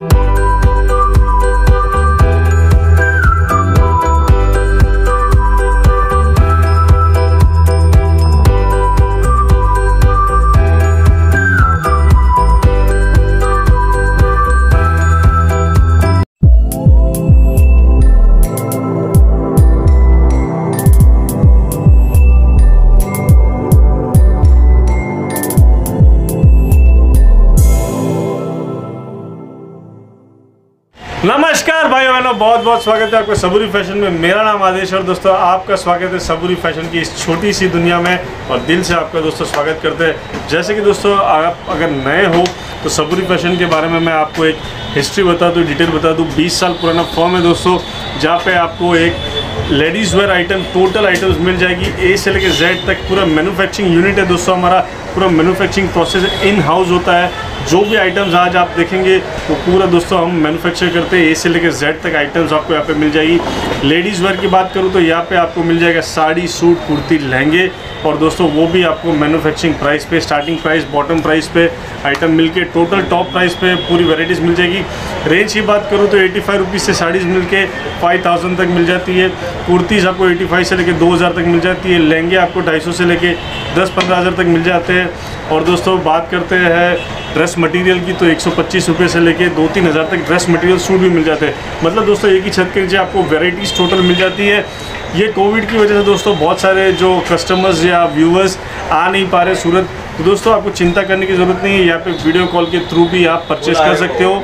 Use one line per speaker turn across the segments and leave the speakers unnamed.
you. बहनों बहुत बहुत स्वागत है आपका सबूरी फ़ैशन में। मेरा नाम आदेश और दोस्तों, आपका स्वागत है सबूरी फ़ैशन की इस छोटी सी दुनिया में। और दिल से आपका दोस्तों स्वागत करते हैं। जैसे कि दोस्तों, आप अगर नए हो तो सबूरी फ़ैशन के बारे में मैं आपको एक हिस्ट्री बता दूँ डिटेल बता दूँ 20 साल पुराना फॉर्म है दोस्तों, जहाँ पे आपको एक ladies wear item total items मिल जाएगी ए से लेकर जेड तक पूरा मैनुफैक्चरिंग यूनिट है दोस्तों हमारा, पूरा मैनुफैक्चरिंग प्रोसेस इन हाउस होता है। जो भी आइटम्स आज आप देखेंगे, वो पूरा दोस्तों हम मैन्युफैक्चर करते हैं ए से लेकर जेड तक आइटम्स आपको यहाँ पे मिल जाएगी। लेडीज़ वेयर की बात करूँ तो यहाँ पे आपको मिल जाएगा साड़ी, सूट, कुर्ती, लहंगे, और दोस्तों वो भी आपको मैन्युफैक्चरिंग प्राइस पे स्टार्टिंग प्राइस बॉटम प्राइस पे आइटम मिल के टोटल टॉप प्राइस पे पूरी वेराइटीज़ मिल जाएगी। रेंज की बात करूँ तो एटी फाइव रुपीज़ से साड़ीज़ मिल के फाइव थाउज़ेंड तक मिल जाती है। कुर्तीज़ आपको एटी फाइव से लेकर दो हज़ार तक मिल जाती है। लहंगे आपको ढाई सौ से लेके दस पंद्रह हज़ार तक मिल जाते हैं। और दोस्तों, बात करते हैं ड्रेस मटेरियल की तो एक सौ से लेके दो तीन हज़ार तक ड्रेस मटेरियल सूट भी मिल जाते हैं। मतलब दोस्तों, एक ही छत के नीचे आपको वेराइटीज़ टोटल मिल जाती है। ये कोविड की वजह से दोस्तों, बहुत सारे जो कस्टमर्स या व्यूवर्स आ नहीं पा रहे। सूरत तो दोस्तों, आपको चिंता करने की ज़रूरत नहीं है। यहाँ पे वीडियो कॉल के थ्रू भी आप परचेज कर सकते हो।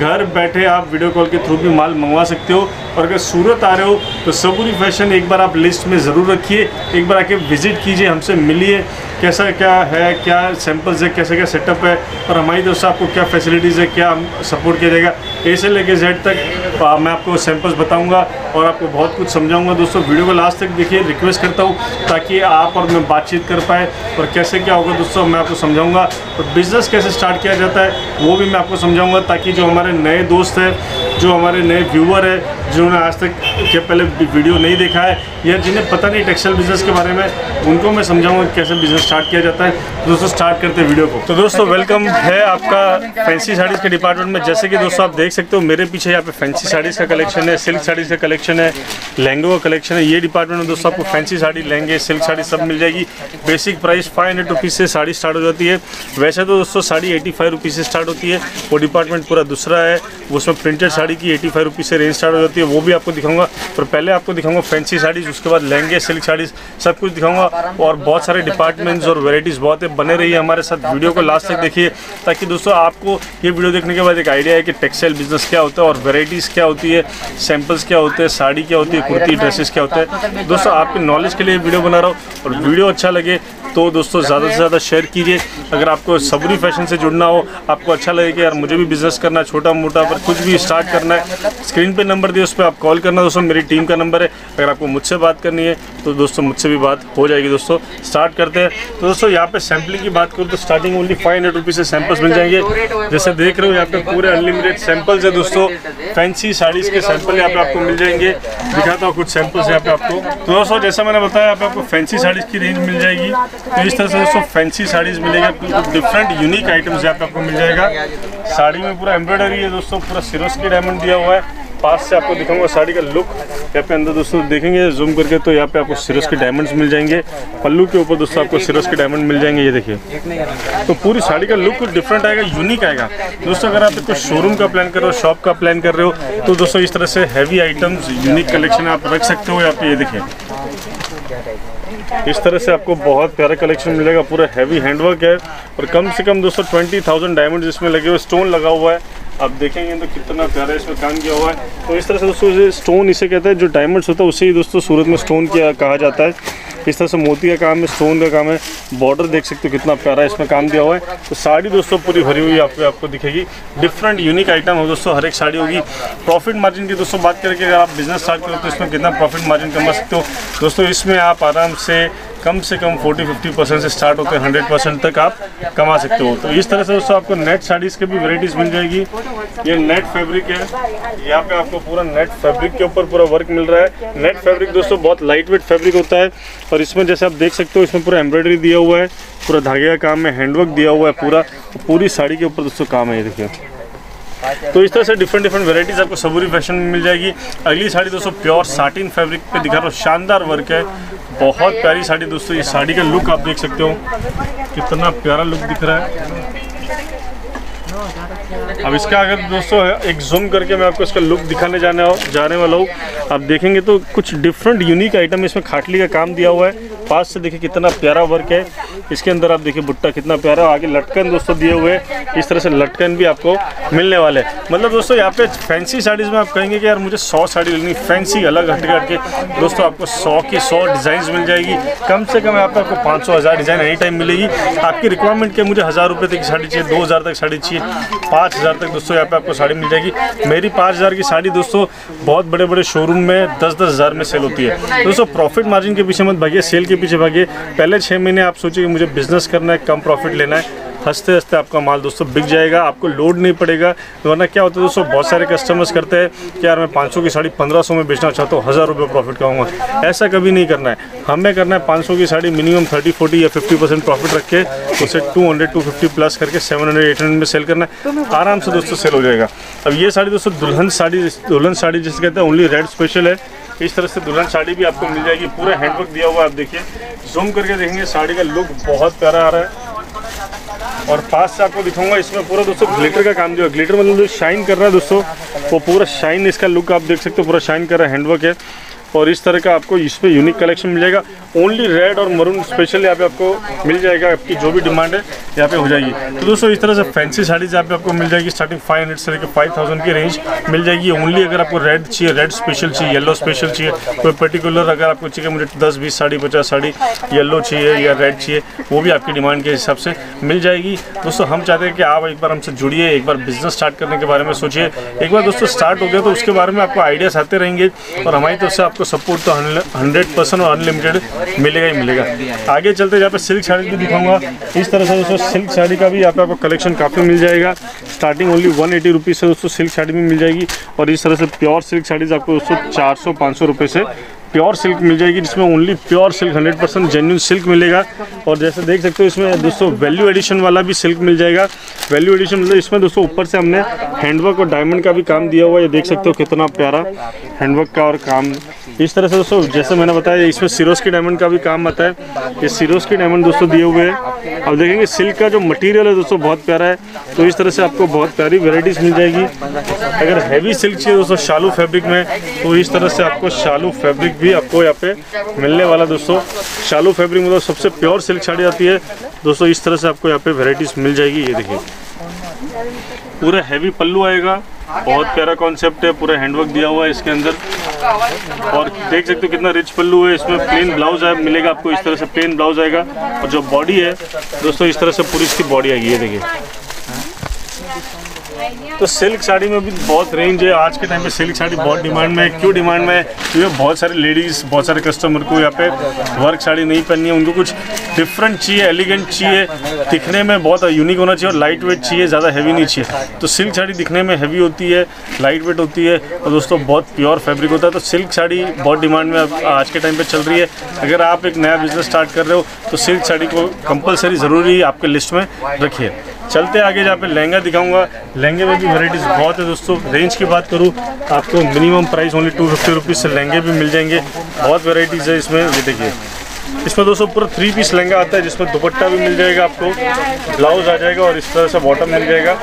घर बैठे आप वीडियो कॉल के थ्रू भी माल मंगवा सकते हो। और अगर सूरत आ रहे हो तो सबूरी फ़ैशन एक बार आप लिस्ट में ज़रूर रखिए। एक बार आके विज़िट कीजिए, हमसे मिलिए। कैसा, क्या है, क्या सैम्पल्स है, कैसा, क्या सेटअप है, और हमारी से आपको क्या फैसिलिटीज़ है, क्या सपोर्ट किया जाएगा। ए से लेके जेड तक मैं आपको सैम्पल्स बताऊँगा और आपको बहुत कुछ समझाऊँगा। दोस्तों वीडियो को लास्ट तक देखिए रिक्वेस्ट करता हूँ ताकि आप और मैं बातचीत कर पाए। और कैसे क्या होगा दोस्तों, मैं आपको समझाऊँगा। और बिज़नेस कैसे स्टार्ट किया जाता है, वो भी मैं आपको समझाऊँगा ताकि जो हमारे नए दोस्त हैं, जो हमारे नए व्यूअर है, जिन्होंने आज तक के पहले वीडियो नहीं देखा है, या जिन्हें पता नहीं टेक्सटाइल बिज़नेस के बारे में, उनको मैं समझाऊँगा कैसे बिज़नेस स्टार्ट किया जाता है। दोस्तों स्टार्ट करते वीडियो को। तो दोस्तों वेलकम है आपका फैंसी साड़ीज़ के डिपार्टमेंट में। जैसे कि दोस्तों, आप देख सकते हो, मेरे पीछे यहाँ पे फैंसी साड़ीज़ का कलेक्शन है, सिल्क साड़ीज़ का कलेक्शन है, लहंगों का कलेक्शन है। ये डिपार्टमेंट में दोस्तों आपको फैंसी साड़ी, लहंगे, सिल्क साड़ी सब मिल जाएगी। Basic price five hundred rupees से साड़ी स्टार्ट हो जाती है। वैसे तो दोस्तों साड़ी एटी फाइव रुपीज़ से स्टार्ट होती है। वो डिपार्टमेंट पूरा दूसरा है। उसमें प्रिंटेड साड़ी की एटी फाइव रुपीज़ से रेंज स्टार्ट हो जाती है। वो भी आपको दिखाऊँगा। और पहले आपको दिखाऊँगा फैंसी साड़ीज़, उसके बाद लहंगे, सिल्क साड़ीज़, सब कुछ दिखाऊँगा। और बहुत सारे डिपार्टमेंट्स और वेराइटीज़ बहुत है। बने रहिए हमारे साथ। वीडियो को लास्ट तक देखिए, ताकि दोस्तों आपको ये वीडियो देखने के बाद एक आइडिया है कि टेक्सटाइल बिज़नेस क्या होता है और वेराइटीज़ क्या होती है सैम्पल्स क्या होते हैं, साड़ी क्या होती है, कुर्ती ड्रेसेस क्या होते हैं। दोस्तों, आपके नॉलेज के लिए वीडियो बना रहा हूँ और वीडियो अच्छा लगे तो दोस्तों, ज़्यादा से ज़्यादा शेयर कीजिए। अगर आपको सबरी फ़ैशन से जुड़ना हो, आपको अच्छा लगे कि यार मुझे भी बिज़नेस करना है छोटा मोटा पर कुछ भी स्टार्ट करना है स्क्रीन पे नंबर दिए, उस पर आप कॉल करना दोस्तों। मेरी टीम का नंबर है। अगर आपको मुझसे बात करनी है तो दोस्तों मुझसे भी बात हो जाएगी दोस्तों। स्टार्ट करते हैं। तो दोस्तों, यहाँ पे सैम्पलिंग की बात करूँ तो स्टार्टिंग ओनली फाइव हंड्रेड से सैम्पल्स मिल जाएँगे। जैसे देख रहे हो, यहाँ पे पूरे अनलिमिटेड सैम्पल्स है दोस्तों। फैंसी साड़ीज़ के सैंपल यहाँ पे आपको मिल जाएँगे। दिखाता हूँ कुछ सैंपल्स यहाँ पे आपको। तो दोस्तों, जैसा मैंने बताया, यहाँ पे आपको फैंसी साड़ीज़ की रेंज मिल जाएगी। तो इस तरह से दोस्तों फैंसी साड़ीज़ मिलेगा बिल्कुल डिफरेंट यूनिक आइटम्स यहाँ पे आपको मिल जाएगा। साड़ी में पूरा एम्ब्रॉयडरी है दोस्तों, पूरा सिरोस की डायमंड दिया हुआ है। पास से आपको दिखाऊँगा साड़ी का लुक यहाँ पे अंदर दोस्तों देखेंगे जूम करके तो यहाँ पे आपको सिरस के डायमंड्स मिल जाएँगे। पल्लू के ऊपर दोस्तों आपको सिरस के डायमंड मिल जाएँगे, ये देखिए। तो पूरी साड़ी का लुक डिफरेंट आएगा यूनिक आएगा। दोस्तों, अगर आप कुछ शोरूम का प्लान कर रहे हो शॉप का प्लान कर रहे हो तो दोस्तों इस तरह से हैवी आइटम्स यूनिक कलेक्शन आप रख सकते हो यहाँ पे, ये देखिए। इस तरह से आपको बहुत प्यारा कलेक्शन मिलेगा। पूरा हैवी हैंडवर्क है और कम से कम दोस्तों ट्वेंटी थाउज़ेंड डायमंड इसमें लगे हुए स्टोन लगा हुआ है। आप देखेंगे तो कितना प्यारा इसमें काम किया हुआ है। तो इस तरह से दोस्तों स्टोन इसे कहते हैं, जो डायमंड्स होता है, उसे ही दोस्तों सूरत में स्टोन किया कहा जाता है। इस तरह से मोती का काम है स्टोन का काम है। बॉर्डर देख सकते हो कितना प्यारा इसमें काम दिया हुआ है। तो साड़ी दोस्तों पूरी भरी हुई आपको आपको दिखेगी। डिफरेंट यूनिक आइटम हो दोस्तों, हर एक साड़ी होगी। प्रॉफिट मार्जिन की दोस्तों बात करके अगर आप बिज़नेस स्टार्ट करो तो इसमें कितना प्रॉफिट मार्जिन कमा सकते हो? दोस्तों, इसमें आप आराम से कम से कम 40-50 परसेंट से स्टार्ट होकर हैं 100 परसेंट तक आप कमा सकते हो। तो इस तरह से दोस्तों आपको नेट साड़ीज़ के भी वेराइटीज़ मिल जाएगी। ये नेट फैब्रिक है। यहाँ पे आपको पूरा नेट फैब्रिक के ऊपर पूरा वर्क मिल रहा है। नेट फैब्रिक दोस्तों बहुत लाइट वेट फैब्रिक होता है। और इसमें जैसे आप देख सकते हो, इसमें पूरा एम्ब्रॉयडरी दिया हुआ है। पूरा धागे का काम है हैंडवर्क दिया हुआ है पूरा। पूरी साड़ी के ऊपर दोस्तों काम है ये देखिए। तो इस तरह से डिफरेंट डिफरेंट वेराइटीज़ आपको सबूरी फ़ैशन में मिल जाएगी। अगली साड़ी दोस्तों प्योर साटिन फैब्रिक पे दिखा रहा हूँ, शानदार वर्क है। बहुत प्यारी साड़ी दोस्तों, ये साड़ी का लुक आप देख सकते हो। कितना प्यारा लुक दिख रहा है। अब इसका अगर दोस्तों, एक जूम करके मैं आपको इसका लुक दिखाने जाने जाने वाला हूँ। आप देखेंगे तो कुछ डिफरेंट यूनिक आइटम इसमें खाटली का काम दिया हुआ है। पास से देखिए कितना प्यारा वर्क है। इसके अंदर आप देखिए बुट्टा कितना प्यारा, आगे लटकन दोस्तों दिए हुए, इस तरह से लटकन भी आपको मिलने वाले। मतलब दोस्तों यहाँ पे फैंसी साड़ीज़ में आप कहेंगे कि यार मुझे सौ साड़ी लेनी फैंसी अलग हट हट के दोस्तों आपको सौ की सौ डिज़ाइन मिल जाएगी। कम से कम यहाँ पे आपको पाँच सौ, हज़ार डिज़ाइन एनी टाइम मिलेगी। आपकी रिक्वायरमेंट के मुझे हज़ार रुपये तक की साड़ी चाहिए, दो हज़ार तक साड़ी चाहिए, पाँच हज़ार तक दोस्तों यहाँ पे आपको साड़ी मिल जाएगी। मेरी पाँच हज़ार की साड़ी दोस्तों बहुत बड़े बड़े शोरूम में दस दस हज़ार में सेल होती है। दोस्तों प्रॉफिट मार्जिन के पीछे मत भागिए सेल के पीछे भागिए पहले छः महीने आप सोचिए कि मुझे बिज़नेस करना है कम प्रॉफिट लेना है हँसते हँसते आपका माल दोस्तों बिक जाएगा आपको लोड नहीं पड़ेगा वरना क्या होता है दोस्तों बहुत सारे कस्टमर्स करते हैं कि यार मैं 500 की साड़ी 1500 में बेचना चाहता हूँ हज़ार रुपये प्रॉफिट कमाऊँगा। ऐसा कभी नहीं करना है। हमें करना है 500 की साड़ी मिनिमम 30 40 या 50 परसेंट प्रॉफिट रख के उसे 200 250 प्लस करके 700 800 में सेल करना है। आराम से दोस्तों सेल हो जाएगा। अब ये साड़ी दोस्तों दुल्हन साड़ी दुल्हन साड़ी जिसे कहते हैं ओनली रेड स्पेशल है। इस तरह से दुल्हन साड़ी भी आपको मिल जाएगी। पूरा हैंडवर्क दिया हुआ आप देखिए। जूम करके देखेंगे, साड़ी का लुक बहुत प्यारा आ रहा है। और फास्ट से आपको दिखाऊँगा, इसमें पूरा दोस्तों ग्लिटर का काम जो है ग्लिटर मतलब जो शाइन कर रहा है दोस्तों, वो पूरा शाइन इसका लुक आप देख सकते हो, पूरा शाइन कर रहा है हैंडवर्क है। और इस तरह का आपको इस पर यूनिक कलेक्शन मिल जाएगा। ओनली रेड और मरून स्पेशल यहाँ पे आपको मिल जाएगा, आपकी जो भी डिमांड है, यहाँ पे हो जाएगी। तो दोस्तों, इस तरह से फैंसी साड़ीज यहाँ पे आपको मिल जाएगी स्टार्टिंग फाइव हंड्रेड से लेकर फाइव थाउज़ेंड की रेंज मिल जाएगी। ओनली अगर आपको रेड चाहिए रेड स्पेशल चाहिए येलो स्पेशल चाहिए, कोई पर्टिकुलर अगर आपको चाहिए, मुझे दस, बीस साड़ी, पचास साड़ी येलो चाहिए या रेड चाहिए, वो भी आपकी डिमांड के हिसाब से मिल जाएगी। दोस्तों, हम चाहते हैं कि आप एक बार हमसे जुड़िए, एक बार बिज़नेस स्टार्ट करने के बारे में सोचिए। एक बार दोस्तों स्टार्ट हो गया तो उसके बारे में आपको आइडियाज़ आते रहेंगे और हमारी तरफ़ से सपोर्ट तो हंड्रेड परसेंट और अनलिमिटेड मिलेगा ही मिलेगा। आगे चलते यहाँ पे सिल्क साड़ी भी दिखाऊँगा। इस तरह से दोस्तों सिल्क साड़ी का भी यहाँ पे आपको कलेक्शन काफ़ी मिल जाएगा। Starting only one eighty rupees से दोस्तों सिल्क साड़ी भी मिल जाएगी। और इस तरह से प्योर सिल्क साड़ीज़ आपको दोस्तों चार सौ सौ से प्योर सिल्क मिल जाएगी, जिसमें only pure silk 100 percent genuine silk मिलेगा। और जैसे देख सकते हो, इसमें दोस्तों वैल्यू एडिशन वाला भी सिल्क मिल जाएगा। वैल्यू एडिशन मतलब इसमें दोस्तों ऊपर से हमने हैंडवर्क और डायमंड का भी काम दिया हुआ है। ये देख सकते हो कितना प्यारा हैंडवर्क का और काम। इस तरह से दोस्तों, जैसे मैंने बताया, इसमें सिरोस के डायमंड का भी काम आता है। ये सिरोस के डायमंड दोस्तों दिए हुए हैं। अब देखेंगे सिल्क का जो मटेरियल है दोस्तों, बहुत प्यारा है। तो इस तरह से आपको बहुत प्यारी वेराइटीज़ मिल जाएगी। अगर हैवी सिल्क चाहिए दोस्तों, शालू फैब्रिक में तो इस तरह से आपको शालू फैब्रिक भी आपको यहाँ पे मिलने वाला दोस्तों। शालू फैब्रिक मतलब सबसे प्योर सिल्क साड़ी आती है। दोस्तों, इस तरह से आपको यहाँ पे वेराइटीज़ मिल जाएगी, ये देखिए। पूरा हैवी पल्लू आएगा। बहुत प्यारा कॉन्सेप्ट है पूरा हैंडवर्क दिया हुआ है इसके अंदर। और देख सकते हो कितना रिच पल्लू है इसमें प्लेन ब्लाउज है मिलेगा आपको इस तरह से प्लेन ब्लाउज आएगा। और जो बॉडी है दोस्तों इस तरह से पूरी इसकी बॉडी आएगी ये देखिए। तो सिल्क साड़ी में भी बहुत रेंज है। आज के टाइम पे सिल्क साड़ी बहुत डिमांड में है। क्यों डिमांड में है? क्योंकि बहुत सारे लेडीज़ बहुत सारे कस्टमर को यहाँ पे वर्क साड़ी नहीं पहननी है। उनको कुछ डिफरेंट चाहिए एलिगेंट चाहिए। दिखने में बहुत यूनिक होना चाहिए और लाइट वेट चाहिए, ज़्यादा हैवी नहीं चाहिए। तो सिल्क साड़ी दिखने में हैवी होती है लाइट वेट होती है। और दोस्तों, बहुत प्योर फैब्रिक होता है। तो सिल्क साड़ी बहुत डिमांड में आज के टाइम पर चल रही है। अगर आप एक नया बिज़नेस स्टार्ट कर रहे हो तो सिल्क साड़ी को कंपलसरी ज़रूरी आपके लिस्ट में रखिए। चलते आगे, जहाँ पे लहंगा दिखाऊँगा। लहंगे में भी वैरायटीज़ बहुत है दोस्तों। रेंज की बात करूँ, आपको minimum price only two fifty rupees से लहंगे भी मिल जाएँगे। बहुत वैरायटीज़ है इसमें। ये देखिए। इसमें दोस्तों पूरा थ्री पीस लहंगा आता है, जिसमें दुपट्टा भी मिल जाएगा आपको। ब्लाउज आ जाएगा और इस तरह से बॉटम मिल जाएगा।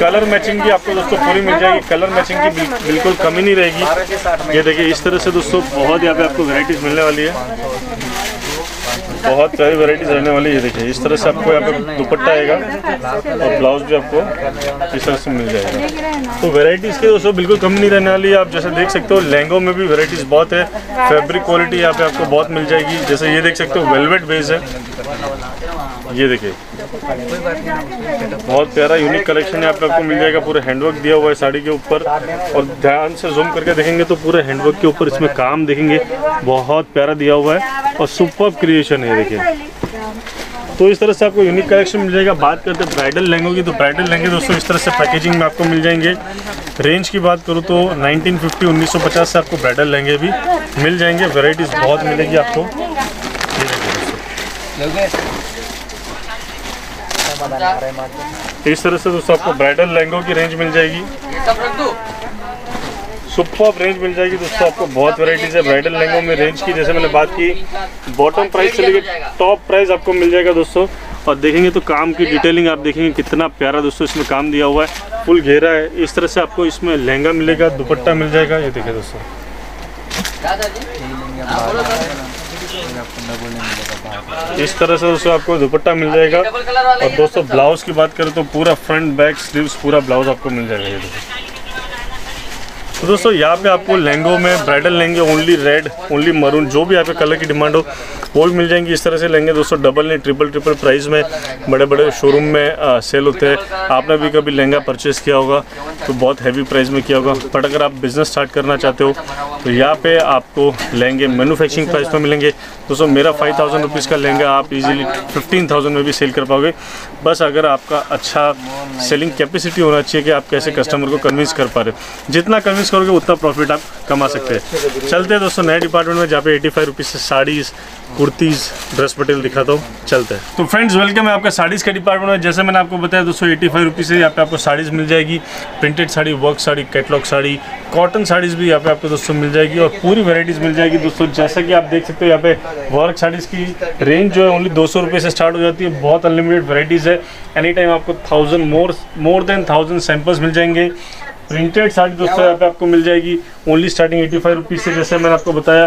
कलर मैचिंग भी आपको दोस्तों पूरी मिल जाएगी। कलर मैचिंग की बिल्कुल कमी नहीं रहेगी। ये देखिए, इस तरह से दोस्तों बहुत यहाँ पे आपको वेराइटीज़ मिलने वाली है। बहुत सारी वैरायटीज रहने वाली है देखिए। इस तरह से आपको यहाँ पे दुपट्टा आएगा और ब्लाउज भी आपको इस तरह से मिल जाएगा। तो वेराइटीज़ के दोस्तों, बिल्कुल कम नहीं रहने वाली। आप जैसे देख सकते हो, लहंगो में भी वेराइटीज़ बहुत है। फैब्रिक क्वालिटी यहाँ पे आपको बहुत मिल जाएगी। जैसे ये देख सकते हो वेलवेट बेस है। ये देखिए बहुत प्यारा यूनिक कलेक्शन यहाँ पे आपको मिल जाएगा, पूरे हैंडवर्क दिया हुआ है साड़ी के ऊपर। और ध्यान से जूम करके देखेंगे तो पूरे हैंडवर्क के ऊपर इसमें काम देखेंगे। बहुत प्यारा दिया हुआ है और सुपर क्रिएशन है देखिए। तो इस तरह से आपको यूनिक कलेक्शन मिल जाएगा। बात करते हैं ब्राइडल लहंगों की तो ब्राइडल लहंगे दोस्तों, इस तरह से पैकेजिंग में आपको मिल जाएँगे। रेंज की बात करूँ तो 1950 1950 से आपको ब्राइडल लहंगे भी मिल जाएँगे। वेराइटीज़ बहुत मिलेगी आपको। इस तरह से दोस्तों आपको ब्राइडल लहंगों की रेंज मिल जाएगी। सुपर रेंज मिल जाएगी दोस्तों आपको बहुत वैरायटीज है। ब्राइडल लहंगों में रेंज की जैसे मैंने बात की बॉटम प्राइस से लेकर टॉप प्राइस आपको मिल जाएगा दोस्तों। और देखेंगे तो काम की डिटेलिंग आप देखेंगे कितना प्यारा दोस्तों इसमें काम दिया हुआ है। फुल घेरा है। इस तरह से आपको इसमें लहंगा मिलेगा दुपट्टा मिल जाएगा। ये देखिए दोस्तों। इस तरह से दोस्तों आपको दुपट्टा मिल जाएगा। और दोस्तों, ब्लाउज की बात करें तो पूरा फ्रंट बैक स्लीव्स पूरा ब्लाउज आपको मिल जाएगा ये देखिए तो दोस्तों यहाँ पे आपको लहंगों में ब्राइडल लहंगे ओनली रेड ओनली मरून जो भी आपके कलर की डिमांड हो वो भी मिल जाएँगी। इस तरह से लेंगे दोस्तों डबल नहीं ट्रिपल ट्रिपल प्राइस में बड़े बड़े शोरूम में आ, सेल होते हैं। आपने भी कभी लहंगा परचेस किया होगा तो बहुत हैवी प्राइस में किया होगा। बट अगर आप बिज़नेस स्टार्ट करना चाहते हो तो यहाँ पे आपको लहंगे मैनुफैक्चरिंग प्राइस में मिलेंगे। दोस्तों मेरा फाइव थाउज़ेंड रुपीज़ का लहंगा आप इजीली फिफ्टीन थाउज़ेंड में भी सेल कर पाओगे। बस अगर आपका अच्छा सेलिंग कैपेसिटी होना चाहिए कि आप कैसे कस्टमर को कन्विंस कर पा रहे जितना कन्विंस करोगे, उतना प्रॉफिट आप कमा सकते हैं। चलते हैं दोस्तों, नए डिपार्टमेंट में, जहाँ पे एटी फाइव रुपीज़ से साड़ीज़, कुर्तीज़ ड्रेस मटेरियल दिखाता हूँ। चलते हैं। तो फ्रेंड्स वेलकम है आपका साड़ीज़ के डिपार्टमेंट में। जैसे मैंने आपको बताया दोस्तों एटी फाइव रुपीज़ से यहाँ पे आपको साड़ीज़ मिल जाएगी। Printed sari work sari catalogue sari cotton saris भी यहाँ पे आपको दोस्तों मिल जाएगी और पूरी वेराइटीज़ मिल जाएगी दोस्तों। जैसा कि आप देख सकते हो, यहाँ पे वर्क साड़ीज़ की रेंज जो है ओनली दो सौ से स्टार्ट हो जाती है। बहुत अनलिमिटेड वेराइटीज़ है। एनी टाइम आपको thousand more more than thousand samples मिल जाएँगे। प्रिंटेड साड़ी दोस्तों यहाँ पे आपको मिल जाएगी। Only starting eighty five rupees से जैसे मैंने आपको बताया।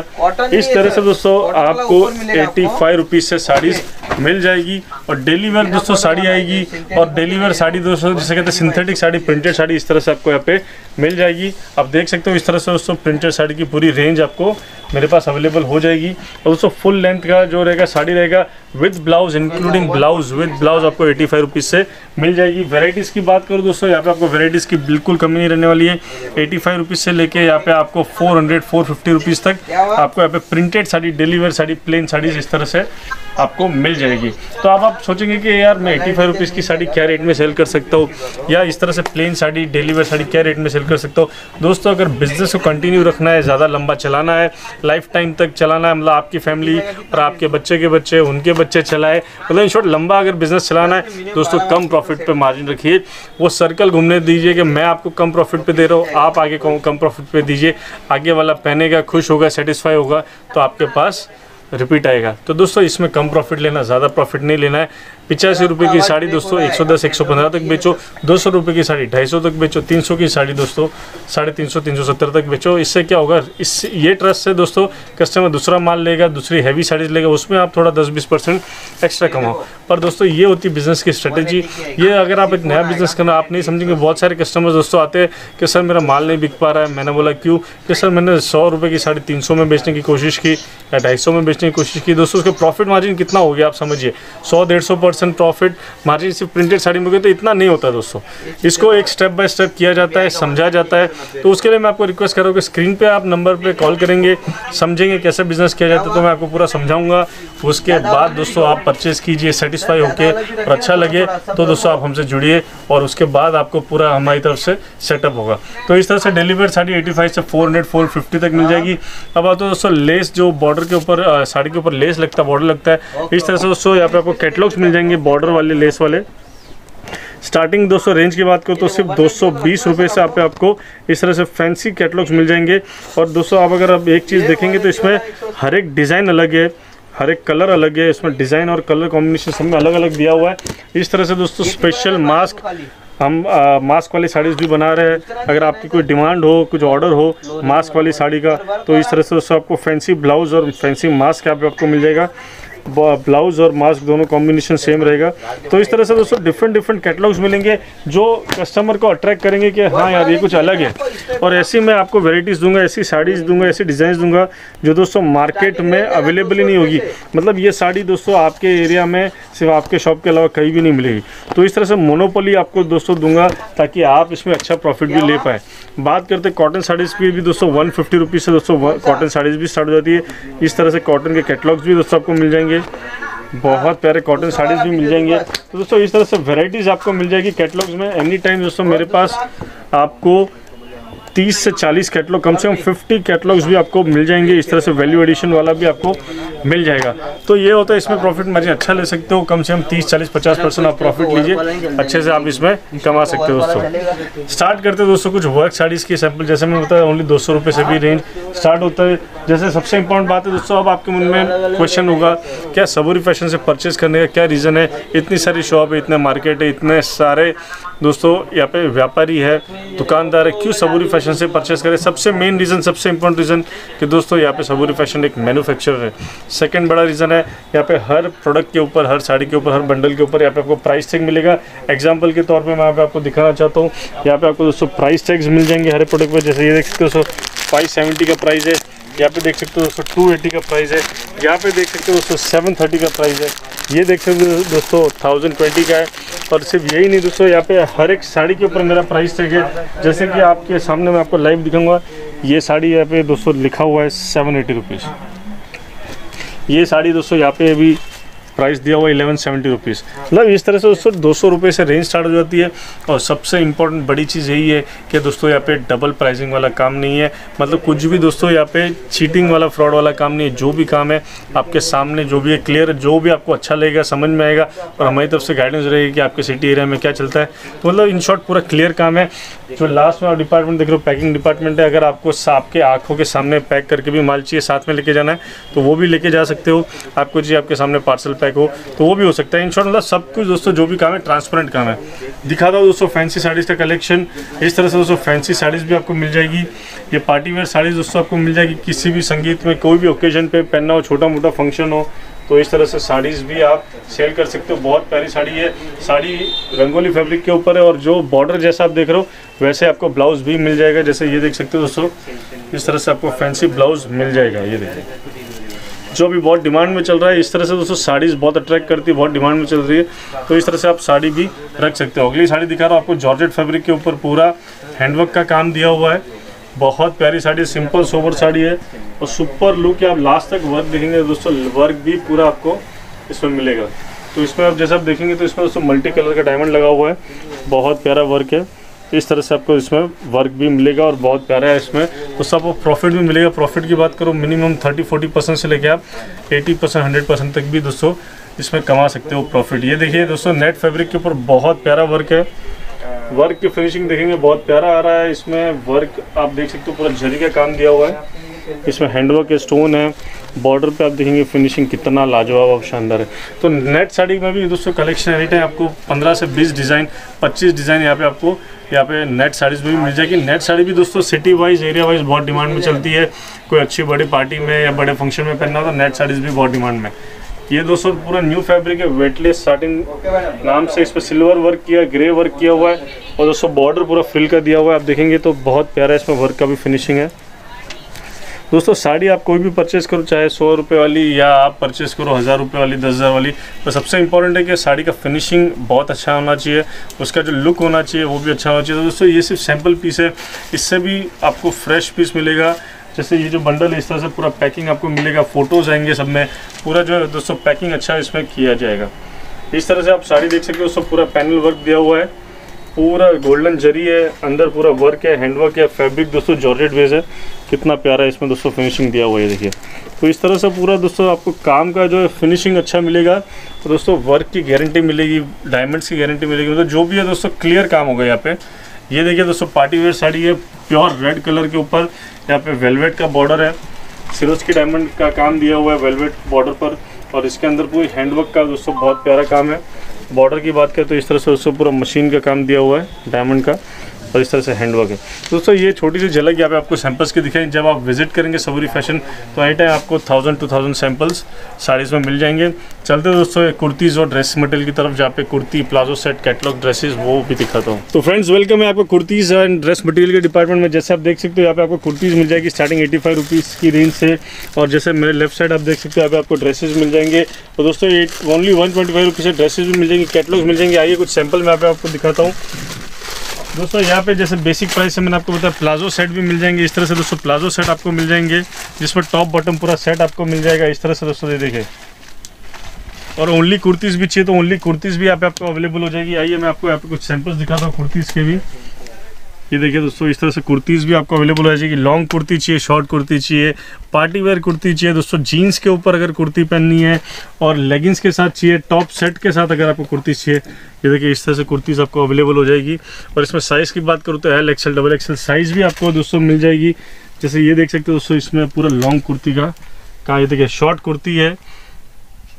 इस तरह से दोस्तों आपको एटी फाइव रुपीज़ से साड़ीज़ मिल जाएगी। और डेली वेयर दोस्तों साड़ी आएगी और डेली वेयर साड़ी दोस्तों जिसे कहते हैं सिंथेटिक साड़ी प्रिंटेड साड़ी इस तरह से आपको यहाँ पे मिल जाएगी। आप देख सकते हो इस तरह से दोस्तों प्रिंटेड साड़ी की पूरी रेंज आपको मेरे पास अवेलेबल हो जाएगी। और दोस्तों फुल लेंथ का जो रहेगा साड़ी रहेगा with blouse including blouse with blouse आपको एटी फाइव रुपीज़ से मिल जाएगी। वेराइटीज़ की बात करूँ दोस्तों यहाँ पे आपको वेराइटीज़ की बिल्कुल कमी नहीं रहने वाली है। एटी फाइव रुपीज़ से लेके यहाँ पे आपको four hundred four fifty rupees तक आपको यहाँ पे printed sari daily wear sari plain saris इस तरह से आपको मिल जाएगी। तो अब आप सोचेंगे कि यार मैं एटी फाइव रुपीज़ की साड़ी क्या रेट में सेल कर सकता हूँ? या इस तरह से plain sari daily wear sari क्या रेट में सेल कर सकता हूँ? दोस्तों, अगर बिज़नेस को कंटिन्यू रखना है, ज़्यादा लंबा चलाना है लाइफ टाइम तक चलाना है मतलब आपकी फैमिली और आपके बच्चे के बच्चे, उनके बच्चे चलाए मतलब इन शॉर्ट लंबा अगर बिज़नेस चलाना है, दोस्तों, कम प्रॉफिट पर मार्जिन रखिए। वो सर्कल घूमने दीजिए कि मैं आपको कम प्रॉफिट पर दे रहा हूँ, आप आगे कम प्रॉफिट पर दीजिए। आगे वाला पहनेगा, खुश होगा सेटिस्फाई होगा तो आपके पास रिपीट आएगा। तो दोस्तों इसमें कम प्रॉफिट लेना ज़्यादा प्रॉफिट नहीं लेना है। पिचासी रुपये की साड़ी दोस्तों एक सौ दस एक सौ पंद्रह तक बेचो दो सौ रुपये की साड़ी ढाई सौ तक बेचो तीन सौ की साड़ी दोस्तों साढ़े तीन सौ तीन सौ सत्तर तक बेचो। इससे क्या होगा इस ये ट्रस्ट से दोस्तों कस्टमर दूसरा माल लेगा दूसरी हैवी साड़ीज लेगा उसमें आप थोड़ा दस बीस परसेंट एक्स्ट्रा कमाओ। पर दोस्तों ये होती है बिज़नेस की स्ट्रेटेजी ये अगर आप एक नया बिज़नेस करना आप नहीं समझेंगे बहुत सारे कस्टमर दोस्तों आते हैं कि सर मेरा माल नहीं बिक पा रहा है। मैंने बोला क्यों? कि सर मैंने सौ रुपये की साड़ी तीन सौ में बेचने की कोशिश की या ढाई सौ में बेचने की कोशिश की। दोस्तों उसका प्रॉफिट मार्जिन कितना हो गया आप समझिए। सौ डेढ़ सौ परसेंट प्रॉफिट, मार्जिन सिर्फ़ प्रिंटेड साड़ी में तो इतना नहीं होता दोस्तों। इसको एक स्टेप बाय स्टेप किया जाता है, समझा जाता है। तो उसके लिए मैं आपको रिक्वेस्ट करूँगा स्क्रीन पे आप नंबर पे कॉल करेंगे, समझेंगे कैसे बिज़नेस किया जाता है तो मैं आपको पूरा समझाऊँगा। उसके बाद दोस्तों आप परचेज कीजिए सेटिस्फाई होके और अच्छा लगे तो दोस्तों आप हमसे जुड़िए और उसके बाद आपको पूरा हमारी तरफ़ से सेटअप होगा। तो इस तरह से डिलीवर साड़ी एटी फाइव से फोर हंड्रेड फोर फिफ्टी तक मिल जाएगी। अब आप तो दोस्तों लेस जो बॉर्डर के ऊपर साड़ी के ऊपर लेस लगता है बॉर्डर लगता है, इस तरह से दोस्तों यहाँ पे आपको कैटलॉग्स मिल जाएँगे। बॉर्डर वाले लेस वाले। स्टार्टिंग दोस्तों रेंज की बात करो तो सिर्फ़ दो सौ से आप आपको इस तरह से फैंसी कैटलॉग्स मिल जाएँगे। और दोस्तों आप अगर आप एक चीज़ देखेंगे तो इसमें हर एक डिज़ाइन अलग है हर एक कलर अलग है इसमें डिज़ाइन और कलर कॉम्बिनेशन सब में अलग अलग दिया हुआ है। इस तरह से दोस्तों स्पेशल मास्क हम आ, मास्क वाली साड़ीज़ भी बना रहे हैं। अगर आपकी कोई डिमांड हो कुछ ऑर्डर हो मास्क वाली साड़ी का तो इस तरह से दोस्तों आपको फैंसी ब्लाउज़ और फैंसी मास्क यहाँ पे आपको मिल जाएगा। ब्लाउज और मास्क दोनों कॉम्बिनेशन सेम रहेगा। तो इस तरह से दोस्तों डिफरेंट डिफरेंट कैटलॉग्स मिलेंगे जो कस्टमर को अट्रैक्ट करेंगे कि हाँ यार, ये कुछ अलग है। और ऐसी मैं आपको वेराइटीज़ दूँगा, ऐसी साड़ीज़ दूँगा, ऐसी डिज़ाइन दूँगा जो दोस्तों मार्केट में अवेलेबल ही नहीं होगी। मतलब ये साड़ी दोस्तों आपके एरिया में, सिर्फ़ आपके शॉप के अलावा कहीं भी नहीं मिलेगी। तो इस तरह से मोनोपोली आपको दोस्तों दूँगा ताकि आप इसमें अच्छा प्रॉफिट भी ले पाए। बात करते कॉटन साड़ीज़ की भी दोस्तों वन फिफ्टी से दोस्तों कॉटन साड़ीज़ भी स्टार्ट हो जाती है। इस तरह से कॉटन के कैटलॉग्स भी दोस्तों आपको मिल जाएँगे। बहुत प्यारे कॉटन साड़ीज़ भी मिल जाएँगे। तो दोस्तों, इस तरह से वेराइटीज़ आपको मिल जाएगी कैटलॉग्स में। एनी टाइम दोस्तों, मेरे पास आपको 30 से 40 कैटलॉग, कम से कम 50 कैटलॉग्स भी आपको मिल जाएँगे, इस तरह से वैल्यू एडिशन वाला भी आपको मिल जाएगा। तो ये होता है, इसमें प्रॉफिट मार्जिन अच्छा ले सकते हो, कम से कम तीस, चालीस, पचास परसेंट आप प्रॉफिट लीजिए, अच्छे से आप इसमें कमा सकते हो दोस्तों। स्टार्ट करते हैं दोस्तों, कुछ वर्क साड़ीज़ की सैंपल जैसे मैं बताया ओनली दो सौ से भी रेंज स्टार्ट होता है। जैसे सबसे इंपॉर्टेंट बात है दोस्तों, अब आपके मन में क्वेश्चन होगा, क्या सबूरी फ़ैशन से परचेज करने का क्या रीज़न है? इतनी सारी शॉप है, इतने मार्केट है, इतने सारे दोस्तों, यहाँ पे व्यापारी है। दुकानदार है क्यों सबूरी फ़ैशन से परचेस करें? सबसे मेन रीज़न सबसे इंपॉर्टेंट रीज़न कि दोस्तों यहाँ पे सबूरी फ़ैशन एक मैन्युफैक्चरर है। सेकंड बड़ा रीज़न है, यहाँ पे हर प्रोडक्ट के ऊपर, हर साड़ी के ऊपर, हर बंडल के ऊपर यहाँ पे आपको प्राइस टैग मिलेगा। एग्ज़ाम्पल के तौर पर मैं यहाँ पे आपको दिखाना चाहता हूँ। यहाँ पे आपको दोस्तों प्राइस टैग्स मिल जाएँगे हर प्रोडक्ट पर जैसे ये देख सकते हो दोस्तों फाइव का प्राइस है। यहाँ पे देख सकते हो दोस्तों टू एटी का प्राइस है। यहाँ पे देख सकते हो दोस्तों सेवन थर्टी का प्राइस है। ये देख सकते हो दोस्तों थाउज़ेंड ट्वेंटी का है। और सिर्फ़ यही नहीं दोस्तों, यहाँ पे हर एक साड़ी के ऊपर मेरा प्राइस टैग है। जैसे कि आपके सामने मैं आपको लाइव दिखाऊँगा, ये साड़ी यहाँ पे दोस्तों लिखा हुआ है सेवन एटी रुपीज़ ये साड़ी दोस्तों यहाँ पे अभी प्राइस दिया हुआ इलेवन सेवेंटी रुपीज़ मतलब इस तरह से दोस्तों दो सौ रुपये से रेंज स्टार्ट हो जाती है और सबसे इंपॉर्टेंट बड़ी चीज़ यही है कि दोस्तों यहाँ पे डबल प्राइसिंग वाला काम नहीं है। मतलब कुछ भी दोस्तों यहाँ पे चीटिंग वाला फ्रॉड वाला काम नहीं है। जो भी काम है, आपके सामने जो भी है क्लियर जो भी आपको अच्छा लगेगा, समझ में आएगा और हमारी तरफ़ से गाइडेंस रहेगी कि आपके सिटी एरिया में क्या चलता है। तो मतलब इन शॉर्ट पूरा क्लियर काम है। जो लास्ट में आप डिपार्टमेंट देख रहे हो पैकिंग डिपार्टमेंट है। अगर आपको आपके आँखों के सामने पैक करके भी माल चाहिए, साथ में लेके जाना है तो वो भी लेके जा सकते हो। आपको जी आपके सामने पार्सल पैक हो तो वो भी हो सकता है। इन शॉर्ट मतलब सब कुछ दोस्तों, जो भी काम है ट्रांसपेरेंट काम है। दिखा दो दोस्तों फैंसी साड़ीज़ का कलेक्शन इस तरह से दोस्तों फैंसी साड़ीज़ भी आपको मिल जाएगी। ये पार्टी वेयर साड़ीज़ दोस्तों, आपको मिल जाएगी किसी भी संगीत में, कोई भी ओकेजन पे पहनना हो छोटा मोटा फ़ंक्शन हो तो इस तरह से साड़ीज़ भी आप सेल कर सकते हो। बहुत प्यारी साड़ी है। साड़ी रंगोली फैब्रिक के ऊपर है और जो बॉर्डर जैसा आप देख रहे हो, वैसे आपको ब्लाउज़ भी मिल जाएगा। जैसे ये देख सकते हो दोस्तों, इस तरह से आपको फैंसी ब्लाउज़ मिल जाएगा। ये देखिए। जो भी बहुत डिमांड में चल रहा है, इस तरह से दोस्तों साड़ीज़ बहुत अट्रैक्ट करती है, बहुत डिमांड में चल रही है। तो इस तरह से आप साड़ी भी रख सकते हो। अगली साड़ी दिखा रहा हूँ आपको, जॉर्जेट फैब्रिक के ऊपर पूरा हैंडवर्क का काम दिया हुआ है। बहुत प्यारी साड़ी, सिंपल सोबर साड़ी है। और सुपर लुक आप लास्ट तक वर्क देखेंगे दोस्तों वर्क भी पूरा आपको इसमें मिलेगा। तो इसमें आप जैसे आप देखेंगे तो इसमें दोस्तों मल्टी कलर का डायमंड लगा हुआ है। बहुत प्यारा वर्क है। इस तरह से आपको इसमें वर्क भी मिलेगा और बहुत प्यारा है इसमें। तो सब प्रॉफिट भी मिलेगा। प्रॉफिट की बात करो मिनिमम थर्टी फोर्टी परसेंट से लेके आप एटी परसेंट हंड्रेड परसेंट तक भी दोस्तों इसमें कमा सकते हो प्रॉफिट ये देखिए दोस्तों नेट फैब्रिक के ऊपर बहुत प्यारा वर्क है। वर्क की फिनिशिंग देखेंगे, बहुत प्यारा आ रहा है इसमें। वर्क आप देख सकते हो, पूरा झरी का काम दिया हुआ है। इसमें हैंडवर्क के स्टोन है। बॉर्डर पे आप देखेंगे फिनिशिंग कितना लाजवाब और शानदार है। तो नेट साड़ी में भी दोस्तों कलेक्शन एनी टाइम आपको 15 से 20 डिज़ाइन 25 डिज़ाइन यहाँ पे आपको, यहाँ पे नेट साड़ीज़ में भी मिल जाएगी। नेट साड़ी भी दोस्तों सिटी वाइज एरिया वाइज बहुत डिमांड में चलती है। कोई अच्छी बड़ी पार्टी में या बड़े फ़ंक्शन में पहनना हो तो नेट साड़ीज़ भी बहुत डिमांड में। ये दोस्तों पूरा न्यू फैब्रिक है। वेटलेस स्टार्टिंग नाम से इस पर सिल्वर वर्क किया ग्रे वर्क किया हुआ है। और दोस्तों बॉर्डर पूरा फिल कर दिया हुआ है। आप देखेंगे तो बहुत प्यारा इसमें वर्क का भी फिनिशिंग है। दोस्तों, साड़ी आप कोई भी परचेज़ करो, चाहे सौ रुपये वाली या आप परचेज़ करो, हज़ार रुपये वाली, दस हज़ार वाली तो सबसे इंपॉर्टेंट है कि साड़ी का फिनिशिंग बहुत अच्छा होना चाहिए। उसका जो लुक होना चाहिए, वो भी अच्छा होना चाहिए। तो दोस्तों, ये सिर्फ़ सैंपल पीस है। इससे भी आपको फ्रेश पीस मिलेगा। जैसे ये जो बंडल है, इस तरह से पूरा पैकिंग आपको मिलेगा। फ़ोटोज़ आएँगे सब में। पूरा जो है, दोस्तों पैकिंग अच्छा इसमें किया जाएगा। इस तरह से आप साड़ी देख सकते हो। दोस्तों, पूरा पैनल वर्क दिया हुआ है। पूरा गोल्डन जरी है, अंदर पूरा वर्क है हैंडवर्क है फैब्रिक दोस्तों जॉर्जेट बेस है। कितना प्यारा है इसमें दोस्तों फिनिशिंग दिया हुआ है देखिए। तो इस तरह से पूरा दोस्तों आपको काम का जो है फिनिशिंग अच्छा मिलेगा। तो दोस्तों वर्क की गारंटी मिलेगी डायमंड्स की गारंटी मिलेगी। मतलब जो भी है दोस्तों क्लियर काम होगा यहाँ पे। ये देखिए दोस्तों पार्टी वेयर साड़ी है प्योर रेड कलर के ऊपर। यहाँ पे वेलवेट का बॉर्डर है। सिरोज की डायमंड का काम दिया हुआ है वेलवेट बॉर्डर पर। और इसके अंदर पूरी हैंडवर्क का दोस्तों बहुत प्यारा काम है। बॉर्डर की बात करें तो इस तरह से उसको पूरा मशीन का काम दिया हुआ है डायमंड का। और इस तरह से हैंडवर्क है दोस्तों, ये छोटी सी झलक यहाँ पे आपको सैंपल्स की दिखाई। जब आप विज़िट करेंगे सबूरी फ़ैशन तो एनी टाइम आपको thousand two thousand samples saris में मिल जाएँगे। चलते दोस्तों कुर्तीज़ और ड्रेस मटेरियल की तरफ़, जहाँ पे kurti, palazzo set catalogue dresses वो भी दिखाता हूँ। तो फ्रेंड्स वेलकम है आपको कुर्तीज़ एंड ड्रेस मटेरियल के डिपार्टमेंट में। जैसे आप देख सकते हो, यहाँ पे आपको कुर्तीज़ मिल जाएगी स्टार्टिंग एटी फाइव रुपीज़ की रेंज से। और जैसे मेरे लेफ़्ट साइड आप देख सकते हो, यहाँ पे आपको ड्रेसेज मिल जाएँगे। तो दोस्तों, ये only one twenty five rupees से ड्रेसेस भी मिल जाएँगे कैटलॉग मिल जाएँगे। आइए कुछ सैंपल मैं आपको दिखाता हूँ। दोस्तों, यहाँ पे जैसे बेसिक प्राइस से मैंने आपको बताया प्लाजो सेट भी मिल जाएँगे। इस तरह से दोस्तों प्लाजो सेट आपको मिल जाएँगे, जिसमें टॉप बॉटम पूरा सेट आपको मिल जाएगा। इस तरह से दोस्तों, ये देखे। और ओनली कुर्तीज़ भी चाहिए तो ओनली कुर्तीज़ भी यहाँ पे आपको अवेलेबल हो जाएगी। आइए, मैं आपको यहाँ पे कुछ सैंपल्स दिखाता हूँ कुर्तीज़ के भी। ये देखिए दोस्तों, इस तरह से कुर्तीज़ भी आपको अवेलेबल हो जाएगी। लॉन्ग कुर्ती चाहिए शॉर्ट कुर्ती चाहिए पार्टी वेयर कुर्ती चाहिए। दोस्तों जीन्स के ऊपर अगर कुर्ती पहननी है और लेगिंग्स के साथ चाहिए टॉप सेट के साथ अगर आपको कुर्ती चाहिए, ये देखिए इस तरह से कुर्तीज़ आपको अवेलेबल हो जाएगी। और इसमें साइज़ की बात करूँ तो L XL double XL size भी आपको दोस्तों मिल जाएगी। जैसे ये देख सकते हो दोस्तों, इसमें पूरा लॉन्ग कुर्ती का कहा ये देखिए शॉर्ट कुर्ती है।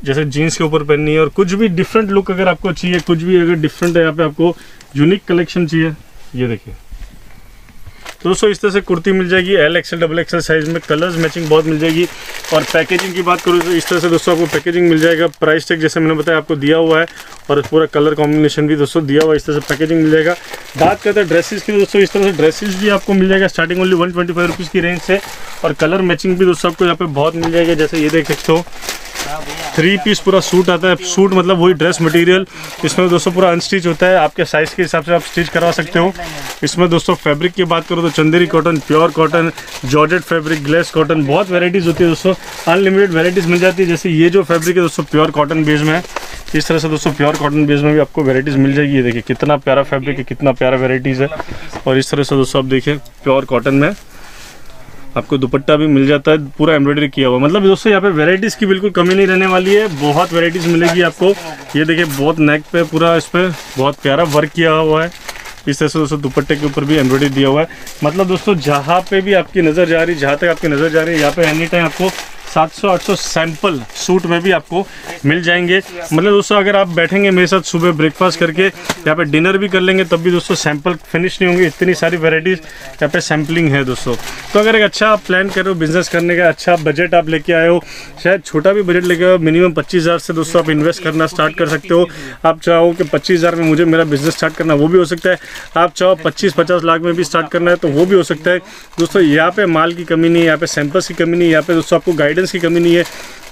जैसे जीन्स के ऊपर पहननी है और कुछ भी डिफरेंट लुक अगर आपको चाहिए, कुछ भी अगर डिफरेंट है, यहाँ पे आपको यूनिक कलेक्शन चाहिए। ये देखिए। दोस्तों, इस तरह से कुर्ती मिल जाएगी L XL double XL size में कलर्स मैचिंग बहुत मिल जाएगी। और पैकेजिंग की बात करूँ तो इस तरह से दोस्तों आपको पैकेजिंग मिल जाएगा। प्राइस टैग जैसे मैंने बताया आपको दिया हुआ है और पूरा कलर कॉम्बिनेशन भी दोस्तों दिया हुआ है, इस तरह से पैकेजिंग मिल जाएगा। बात करते हैं ड्रेसेस की, दोस्तों, इस तरह से ड्रेसेस भी आपको मिल जाएगा। Starting only one twenty five rupees की रेंज से और कलर मैचिंग भी दोस्तों आपको यहाँ पे बहुत मिल जाएगा। जैसे ये देख सकते हो थ्री पीस पूरा सूट आता है। सूट मतलब वही ड्रेस मटेरियल इसमें दोस्तों पूरा अनस्टिच होता है। आपके साइज़ के हिसाब से आप स्टिच करवा सकते हो। इसमें दोस्तों फैब्रिक की बात करो तो Chanderi cotton pure cotton georgette fabric glace cotton बहुत वेराइटीज़ होती है दोस्तों। अनलिमिटेड वेराइटीज़ मिल जाती है। जैसे ये जो फैब्रिक है दोस्तों प्योर कॉटन बेस में है। इस तरह से दोस्तों प्योर कॉटन बेस में भी आपको वेराइटीज़ मिल जाएगी। ये देखिए, कितना प्यारा फैब्रिक है, कितना प्यारा वेराइटीज़ है। और इस तरह से दोस्तों आप देखिए प्योर कॉटन में। आपको दुपट्टा भी मिल जाता है, पूरा एम्ब्रॉयडरी किया हुआ। मतलब दोस्तों, यहाँ पे वेराइटीज़ की बिल्कुल कमी नहीं रहने वाली है। बहुत वेराइटीज़ मिलेगी आपको। ये देखिए, बहुत नेक पे पूरा इस पर बहुत प्यारा वर्क किया हुआ है। इस तरह से दोस्तों, दुपट्टे के ऊपर भी एम्ब्रॉयडरी दिया हुआ है। मतलब दोस्तों, जहाँ पे भी आपकी नज़र जा रही, जहाँ तक आपकी नज़र जा रही है, यहाँ पे एनी टाइम आपको 700-800 सैंपल सूट में भी आपको मिल जाएँगे। मतलब दोस्तों, अगर आप बैठेंगे मेरे साथ सुबह ब्रेकफास्ट करके, यहाँ पे डिनर भी कर लेंगे, तब भी दोस्तों सैंपल फिनिश नहीं होंगे। इतनी सारी वेराइटीज़ यहाँ पे सैम्पलिंग है दोस्तों। तो अगर एक अच्छा आप प्लान कर रहे हो बिज़नेस करने का अच्छा बजट आप लेके आए हो, शायद छोटा भी बजट लेके आओ मिनिमम पच्चीस से दोस्तों आप इन्वेस्ट करना स्टार्ट कर सकते हो। आप चाहो कि पच्चीस में मुझे मेरा बिज़नेस स्टार्ट करना, वो भी हो सकता है। आप चाहो पच्चीस पचास लाख में भी स्टार्ट करना है तो वो भी हो सकता है। दोस्तों, यहाँ पे माल की कमी नहीं, यहाँ पे सैंपल्स की कमी नहीं, यहाँ पे दोस्तों आपको गाइडेंस की कमी नहीं है।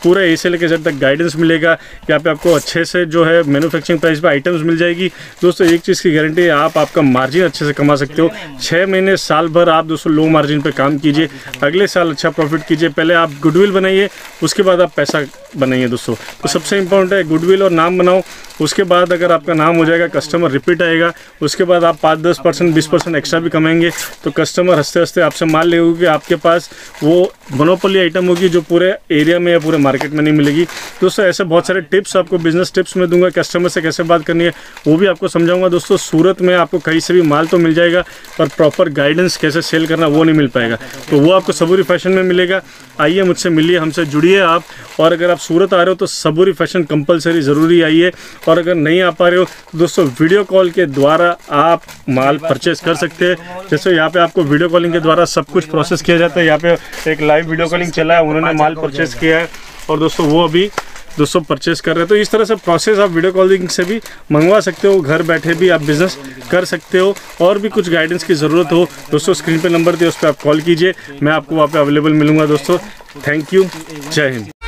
पूरा ए से लेकर जेड तक गाइडेंस मिलेगा। यहाँ पे आपको अच्छे से जो है मैन्युफैक्चरिंग प्राइस पे आइटम्स मिल जाएगी। दोस्तों, एक चीज़ की गारंटी है आप आपका मार्जिन अच्छे से कमा सकते हो। छः महीने, साल भर आप दोस्तों लो मार्जिन पे काम कीजिए। अगले साल अच्छा प्रॉफिट कीजिए। पहले आप गुडविल बनाइए, उसके बाद आप पैसा बनाइए दोस्तों। तो सबसे इंपॉर्टेंट है गुडविल और नाम बनाओ। उसके बाद अगर आपका नाम हो जाएगा कस्टमर रिपीट आएगा। उसके बाद आप पाँच दस परसेंट, बीस परसेंट एक्स्ट्रा भी कमाएँगे। तो कस्टमर हँसते हँसते आपसे माल ले कि आपके पास वो मोनोपोली आइटम होगी जो पूरे एरिया में या पूरे मार्केट में नहीं मिलेगी। दोस्तों ऐसे बहुत सारे टिप्स आपको बिज़नेस टिप्स में दूँगा कस्टमर से कैसे बात करनी है, वो भी आपको समझाऊँगा। दोस्तों, सूरत में आपको कहीं से भी माल तो मिल जाएगा, पर प्रॉपर गाइडेंस कैसे सेल करना वो नहीं मिल पाएगा। तो वो आपको सबूरी फ़ैशन में मिलेगा। आइए मुझसे मिलिए, हमसे जुड़िए आप। और अगर आप सूरत आ रहे हो तो सबूरी फ़ैशन कंपलसरी ज़रूरी आइए। और अगर नहीं आ पा रहे हो तो दोस्तों वीडियो कॉल के द्वारा आप माल परचेस कर सकते हैं। जैसे यहाँ पे आपको वीडियो कॉलिंग के द्वारा सब कुछ प्रोसेस किया जाता है। यहाँ पे एक लाइव वीडियो कॉलिंग चला है, उन्होंने माल परचेस किया है। और दोस्तों वो अभी दोस्तों परचेस कर रहे हैं। तो इस तरह से प्रोसेस आप वीडियो कॉलिंग से भी मंगवा सकते हो घर बैठे भी आप बिज़नेस कर सकते हो। और भी कुछ गाइडेंस की ज़रूरत हो दोस्तों स्क्रीन पे नंबर दिए उस पर आप कॉल कीजिए। मैं आपको वहाँ पे अवेलेबल मिलूँगा दोस्तों। थैंक यू जय हिंद